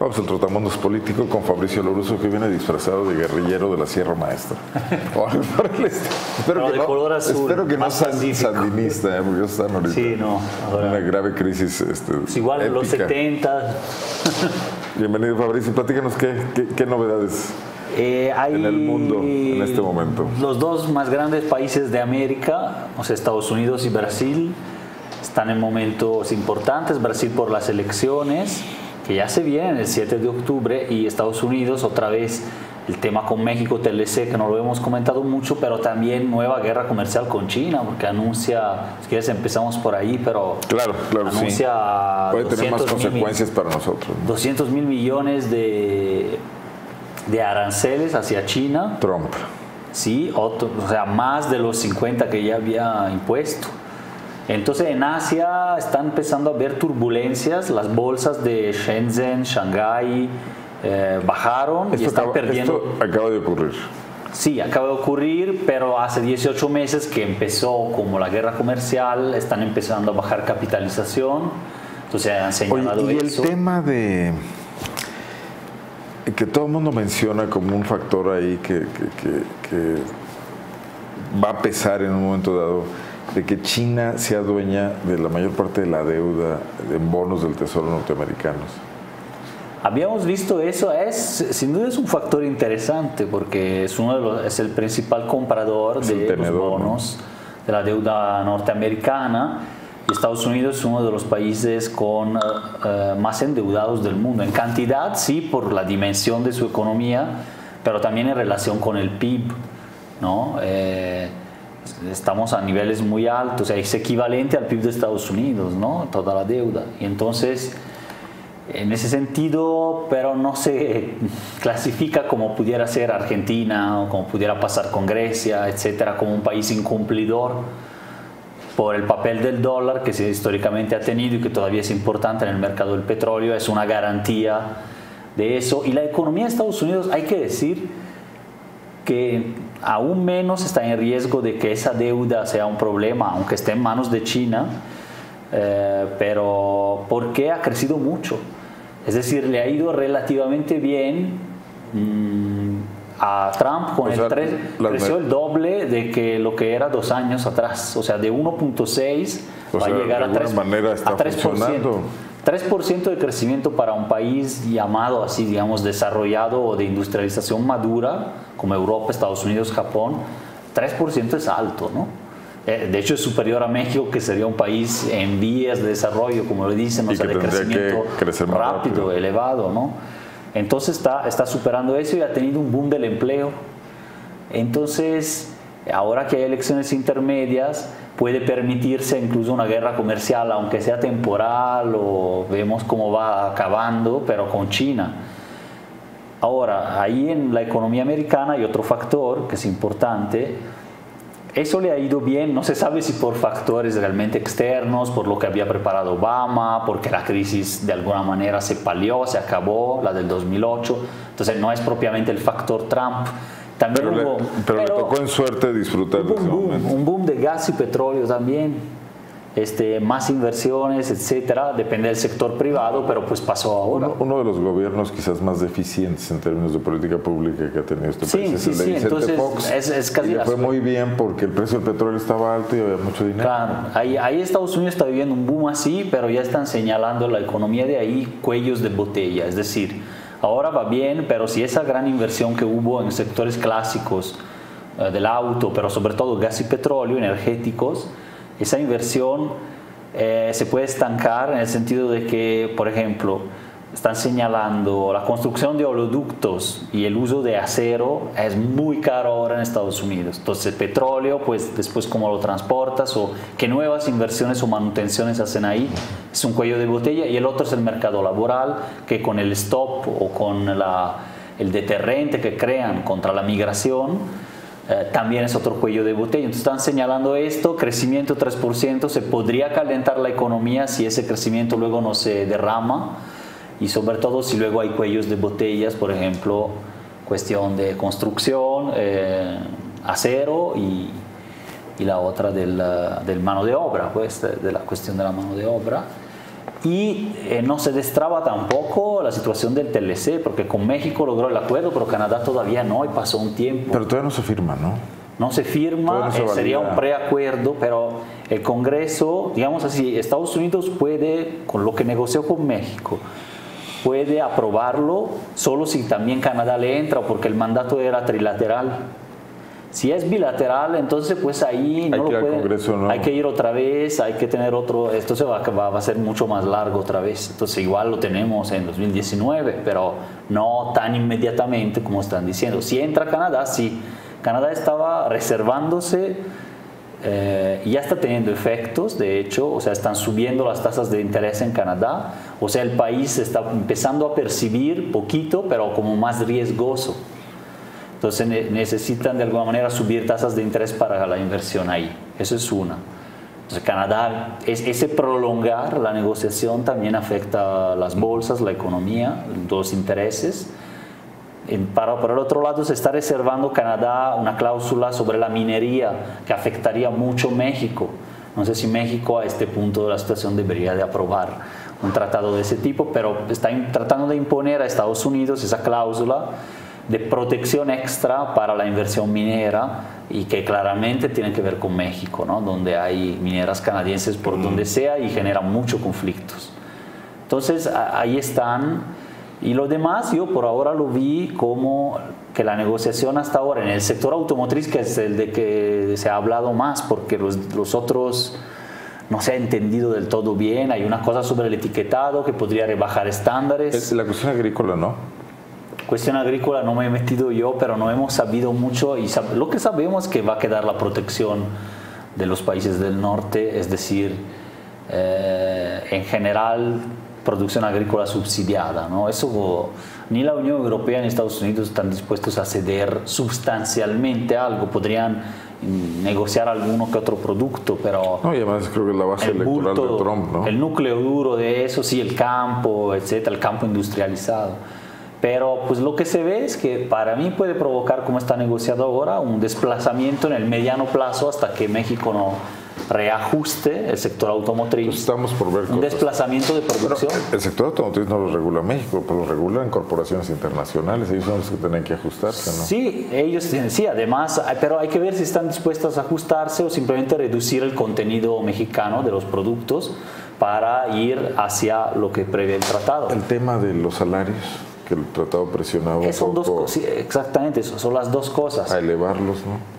Vamos al trotamundos político con Fabricio Loruso que viene disfrazado de guerrillero de la Sierra Maestra. espero, que no, espero que no sea sandinista, ¿eh? porque están ahorita sí, no, una grave crisis. Este, pues igual en los 70. Bienvenido Fabricio, platícanos qué, qué, novedades eh, hay en el mundo en este momento. Los dos más grandes países de América, o sea, Estados Unidos y Brasil, están en momentos importantes. Brasil por las elecciones que ya se viene el 7 de octubre y Estados Unidos otra vez el tema con México, TLC, que no lo hemos comentado mucho, pero también nueva guerra comercial con China, porque anuncia, si quieres empezamos por ahí, pero claro, claro, anuncia puede tener más consecuencias para nosotros. 200 mil millones de, de aranceles hacia China. Trump. Sí, otro, o sea, más de los 50 que ya había impuesto. Entonces en Asia están empezando a haber turbulencias, las bolsas de Shenzhen, Shanghai eh, bajaron y están perdiendo. Esto acaba de ocurrir. Sí, acaba de ocurrir, pero hace 18 meses que empezó como la guerra comercial, están empezando a bajar capitalización, entonces han señalado Oye, y el tema de que todo el mundo menciona como un factor ahí que, que va a pesar en un momento dado de que China sea dueña de la mayor parte de la deuda en bonos del Tesoro norteamericanos. Habíamos visto eso, es sin duda es un factor interesante porque es, uno de los, es el principal comprador de los bonos de la deuda norteamericana y Estados Unidos es uno de los países con eh, eh, más endeudados del mundo. En cantidad, sí, por la dimensión de su economía, pero también en relación con el PIB. ¿no? Eh, estamos a niveles muy altos, es equivalente al PIB de Estados Unidos, ¿no? Toda la deuda. Y entonces, en ese sentido, pero no se clasifica como pudiera ser Argentina o como pudiera pasar con Grecia, etcétera, como un país incumplidor por el papel del dólar que se históricamente ha tenido y que todavía es importante en el mercado del petróleo, es una garantía de eso. Y la economía de Estados Unidos, hay que decir que aún menos está en riesgo de que esa deuda sea un problema, aunque esté en manos de China, eh, pero porque ha crecido mucho. Es decir, le ha ido relativamente bien mm, a Trump con el 3, creció el doble de que lo que era dos años atrás, o sea, de 1.6 va a llegar a 3, manera está a 3%. 3% de crecimiento para un país llamado así, digamos, desarrollado o de industrialización madura, como Europa, Estados Unidos, Japón, 3% es alto, ¿no? Eh, de hecho, es superior a México, que sería un país en vías de desarrollo, como lo dicen, o sea, de crecimiento rápido, rápido, elevado, ¿no? Entonces está, está superando eso y ha tenido un boom del empleo. Entonces, ahora que hay elecciones intermedias, puede permitirse incluso una guerra comercial, aunque sea temporal o vemos cómo va acabando, pero con China. Ahora, ahí en la economía americana hay otro factor que es importante. Eso le ha ido bien, no se sabe si por factores realmente externos, por lo que había preparado Obama, porque la crisis de alguna manera se palió, se acabó, la del 2008. Entonces no es propiamente el factor Trump, también pero, le, tocó en suerte disfrutar de un boom, un boom de gas y petróleo también. Este, más inversiones, etcétera, depende del sector privado, pero pues pasó ahora. Uno, de los gobiernos quizás más deficientes en términos de política pública que ha tenido este país es el de Vicente Fox. Es, casi y le fue muy bien porque el precio del petróleo estaba alto y había mucho dinero. Claro, ahí, ahí Estados Unidos está viviendo un boom así, pero ya están señalando la economía de ahí cuellos de botella, es decir, Ahora va bien, pero si esa gran inversión que hubo en sectores clásicos eh, del auto, pero sobre todo gas y petróleo, energéticos, esa inversión eh, se puede estancar en el sentido de que, por ejemplo, están señalando la construcción de oleoductos y el uso de acero es muy caro ahora en Estados Unidos. Entonces, petróleo, pues después cómo lo transportas o qué nuevas inversiones o manutenciones hacen ahí, es un cuello de botella. Y el otro es el mercado laboral, que con el stop o con la, el deterrente que crean contra la migración, eh, también es otro cuello de botella. Entonces están señalando esto, crecimiento 3%, se podría calentar la economía si ese crecimiento luego no se derrama y sobre todo si luego hay cuellos de botellas, por ejemplo, cuestión de construcción, eh, acero y, y, la otra del, del, mano de obra, pues de la cuestión de la mano de obra. y eh, no se destraba tampoco la situación del TLC, porque con México logró el acuerdo, pero Canadá todavía no, y pasó un tiempo. Pero todavía no se firma, ¿no? No se firma, eh, sería un preacuerdo, pero el Congreso, digamos así, Estados Unidos puede, con lo que negoció con México, puede aprobarlo solo si también Canadá le entra, porque el mandato era trilateral. Si es bilateral, entonces pues ahí no lo hay que ir otra vez, hay que tener otro, esto se va, va, a ser mucho más largo otra vez. Entonces igual lo tenemos en 2019, pero no tan inmediatamente como están diciendo. Si entra Canadá, sí. Canadá estaba reservándose eh, ya está teniendo efectos, de hecho, o sea, están subiendo las tasas de interés en Canadá, o sea, el país está empezando a percibir poquito, pero como más riesgoso. Entonces necesitan de alguna manera subir tasas de interés para la inversión ahí. Eso es una. Entonces Canadá, ese prolongar la negociación también afecta las bolsas, la economía, los intereses. Para, por el otro lado, se está reservando Canadá una cláusula sobre la minería que afectaría mucho México. No sé si México a este punto de la situación debería de aprobar un tratado de ese tipo, pero está tratando de imponer a Estados Unidos esa cláusula de protección extra para la inversión minera y que claramente tiene que ver con México, ¿no? donde hay mineras canadienses por donde sea y generan muchos conflictos. Entonces ahí están y lo demás yo por ahora lo vi como que la negociación hasta ahora en el sector automotriz, que es el de que se ha hablado más, porque los, los otros no se ha entendido del todo bien, hay una cosa sobre el etiquetado que podría rebajar estándares. Es la cuestión agrícola, ¿no? Cuestión agrícola no me he metido yo, pero no hemos sabido mucho y lo que sabemos es que va a quedar la protección de los países del norte, es decir, eh, en general producción agrícola subsidiada. ¿no? Eso ni la Unión Europea ni Estados Unidos están dispuestos a ceder sustancialmente algo. Podrían negociar alguno que otro producto, pero... No, y además creo que la base electoral de Trump, ¿no? El núcleo duro de eso, sí, el campo, etcétera, el campo industrializado. Pero pues lo que se ve es que para mí puede provocar, como está negociado ahora, un desplazamiento en el mediano plazo hasta que México no reajuste el sector automotriz. Pues estamos por ver Un desplazamiento de producción. el sector automotriz no lo regula México, pero lo regulan corporaciones internacionales, ellos son los que tienen que ajustarse, ¿no? Sí, ellos sí, además, pero hay que ver si están dispuestos a ajustarse o simplemente reducir el contenido mexicano de los productos para ir hacia lo que prevé el tratado. El tema de los salarios que el tratado presionaba un son poco dos, sí, exactamente, son las dos cosas. A elevarlos, ¿no?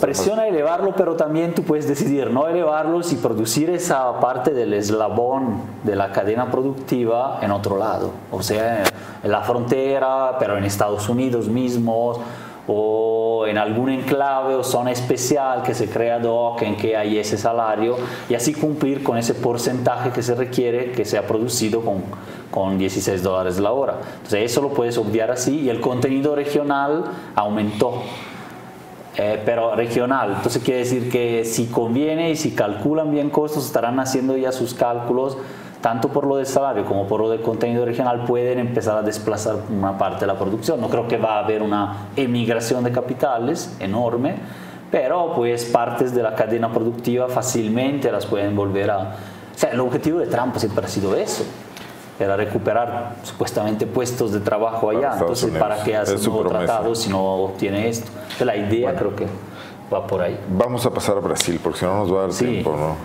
Presiona elevarlo, pero también tú puedes decidir no elevarlos y producir esa parte del eslabón de la cadena productiva en otro lado, o sea, en la frontera, pero en Estados Unidos mismos, o en algún enclave o zona especial que se crea doc en que hay ese salario y así cumplir con ese porcentaje que se requiere que sea producido con con 16 dólares la hora. Entonces eso lo puedes obviar así y el contenido regional aumentó. Eh, pero regional, entonces quiere decir que si conviene y si calculan bien costos, estarán haciendo ya sus cálculos, tanto por lo del salario como por lo del contenido regional, pueden empezar a desplazar una parte de la producción. No creo que va a haber una emigración de capitales enorme, pero pues partes de la cadena productiva fácilmente las pueden volver a... O sea, el objetivo de Trump siempre ha sido eso, era recuperar supuestamente puestos de trabajo allá. Entonces, ¿para qué hace un nuevo tratado si no obtiene esto? la idea creo que va por ahí. Vamos a pasar a Brasil, porque si no nos va a dar tiempo, ¿no?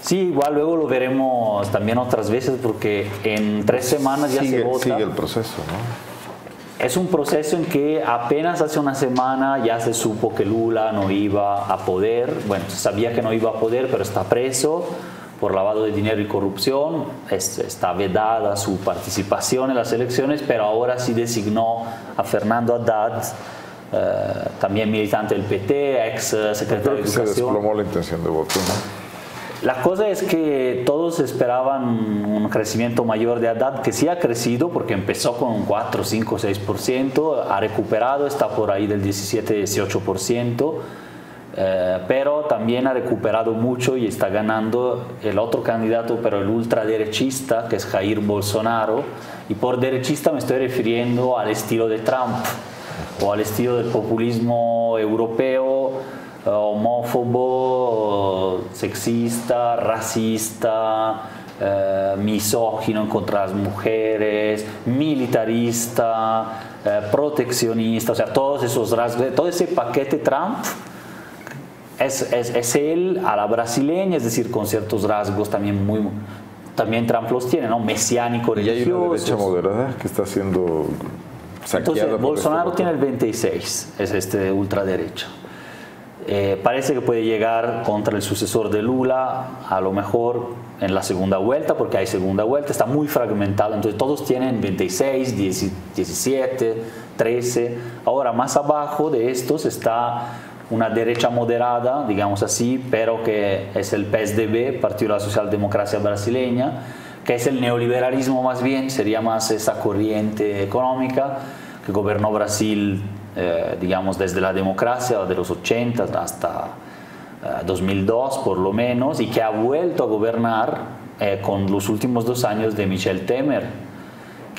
Sí, igual luego lo veremos también otras veces, porque en tres semanas ya se vota. Sigue el proceso, ¿no? Es un proceso en que apenas hace una semana ya se supo que Lula no iba a poder, bueno, sabía que no iba a poder, pero está preso por lavado de dinero y corrupción, está vedada su participación en las elecciones, pero ahora sí designó a Fernando Haddad, eh, también militante del PT, ex secretario de Educación. Se desplomó la intención de voto, La cosa es que todos esperaban un crecimiento mayor de Haddad, que sí ha crecido porque empezó con un 4, 5, 6%, ha recuperado, está por ahí del 17, 18%. Eh, pero también ha recuperado mucho y está ganando el otro candidato, pero el ultraderechista, que es Jair Bolsonaro. Y por derechista me estoy refiriendo al estilo de Trump o al estilo del populismo europeo, eh, homófobo, sexista, racista, eh, misógino contra las mujeres, militarista, eh, proteccionista, o sea, todos esos rasgos, todo ese paquete Trump es, es, es, él a la brasileña, es decir, con ciertos rasgos también muy... También Trump los tiene, ¿no? Mesiánico, religioso. Y hay una derecha moderada que está siendo Entonces, Bolsonaro tiene el 26, es este de ultraderecha. Eh, parece que puede llegar contra el sucesor de Lula, a lo mejor en la segunda vuelta, porque hay segunda vuelta, está muy fragmentado, entonces todos tienen 26, 17, 13. Ahora, más abajo de estos está una derecha moderada, digamos así, pero que es el PSDB, Partido de la Socialdemocracia Brasileña, que es el neoliberalismo más bien, sería más esa corriente económica que gobernó Brasil eh, digamos, desde la democracia de los 80 hasta 2002 eh, por lo menos, y que ha vuelto a gobernar eh, con los últimos dos años de Michel Temer,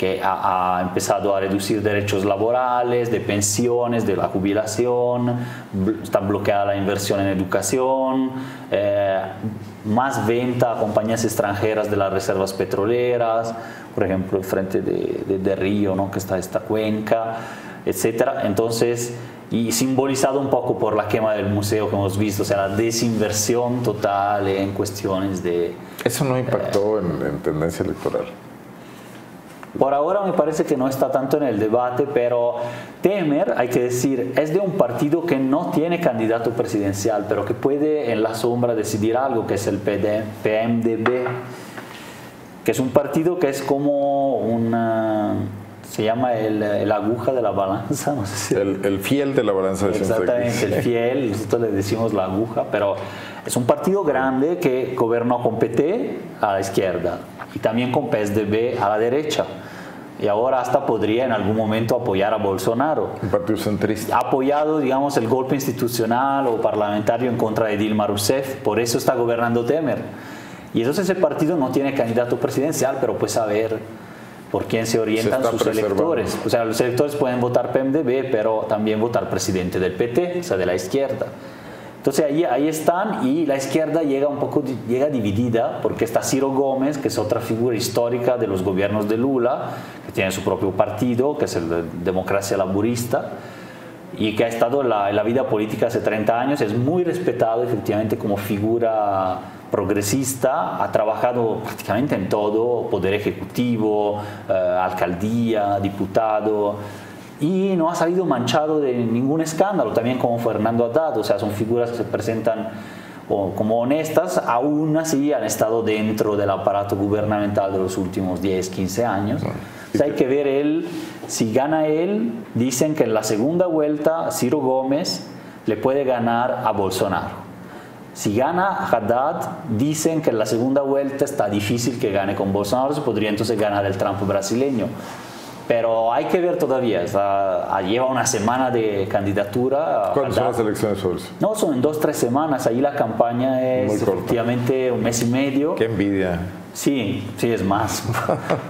que ha, ha, empezado a reducir derechos laborales, de pensiones, de la jubilación, está bloqueada la inversión en educación, más venta a compañías extranjeras de las reservas petroleras, por ejemplo, el frente de, de, Río, ¿no? que está esta cuenca etcétera. Entonces, y simbolizado un poco por la quema del museo que hemos visto, o sea, la desinversión total en cuestiones de... Eso no impactó en, tendencia electoral. Por ahora me parece que no está tanto en el debate, pero Temer, hay que decir, es de un partido que no tiene candidato presidencial, pero que puede en la sombra decidir algo, que es el PMDB, que es un partido que es como una se llama el, aguja de la balanza, no sé si el, fiel de la balanza. De Exactamente, el fiel, nosotros le decimos la aguja, pero es un partido grande que gobernó con PT a la izquierda y también con PSDB a la derecha. Y ahora hasta podría en algún momento apoyar a Bolsonaro. Un partido centrista. Ha apoyado, digamos, el golpe institucional o parlamentario en contra de Dilma Rousseff, por eso está gobernando Temer. Y entonces ese partido no tiene candidato presidencial, pero a ver por quién se orientan sus electores. O sea, los electores pueden votar PMDB, pero también votar presidente del PT, o sea, de la izquierda. Entonces ahí, ahí están y la izquierda llega un poco llega dividida porque está Ciro Gómez, que es otra figura histórica de los gobiernos de Lula, que tiene su propio partido, que es el de Democracia Laburista, y que ha estado en la, en la vida política hace 30 años, es muy respetado efectivamente como figura progresista, ha trabajado prácticamente en todo, poder ejecutivo, eh, alcaldía, diputado, y no ha salido manchado de ningún escándalo, también como Fernando Haddad, o sea, son figuras que se presentan como honestas, aún así han estado dentro del aparato gubernamental de los últimos 10, 15 años. O sea, hay que ver él, si gana él, dicen que en la segunda vuelta Ciro Gómez le puede ganar a Bolsonaro. Si gana Haddad, dicen que en la segunda vuelta está difícil que gane con Bolsonaro, se podría entonces ganar el Trump brasileño. Pero hay que ver todavía, lleva una semana de candidatura. ¿Cuándo son las elecciones, No, son en dos, tres semanas. Ahí la campaña es efectivamente un mes y medio. Qué envidia. Sí, sí, es más.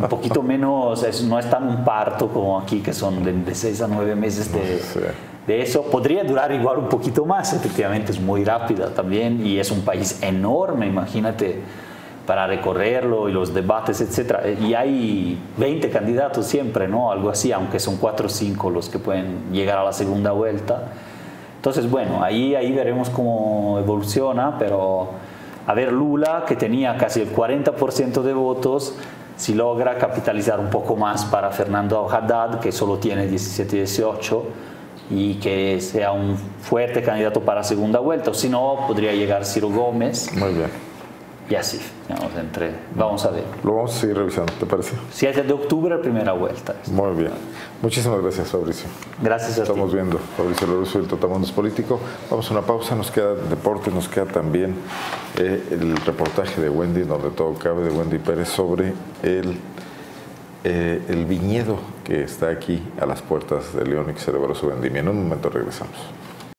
un poquito menos, no es tan un parto como aquí, que son de, seis a nueve meses de de eso. Podría durar igual un poquito más, efectivamente es muy rápida también y es un país enorme, imagínate, para recorrerlo y los debates, etc. Y hay 20 candidatos siempre, ¿no? Algo así, aunque son 4 o 5 los que pueden llegar a la segunda vuelta. Entonces, bueno, ahí, ahí veremos cómo evoluciona, pero a ver, Lula, que tenía casi el 40% de votos, si logra capitalizar un poco más para Fernando Haddad, que solo tiene 17-18, y que sea un fuerte candidato para segunda vuelta, o si no, podría llegar Ciro Gómez. Muy bien. Y así, digamos, entre, vamos a ver. Lo vamos a seguir revisando, ¿te parece? 7 de octubre, primera vuelta. Muy bien. Muchísimas gracias, Fabricio. Gracias a Estamos viendo Fabricio Loruso, el Totamundos Político. Vamos a una pausa, nos queda deporte, nos queda también eh, el reportaje de Wendy, donde todo cabe, de Wendy Pérez, sobre el eh, el viñedo que está aquí a las puertas de León y que celebró su vendimia. En un momento regresamos.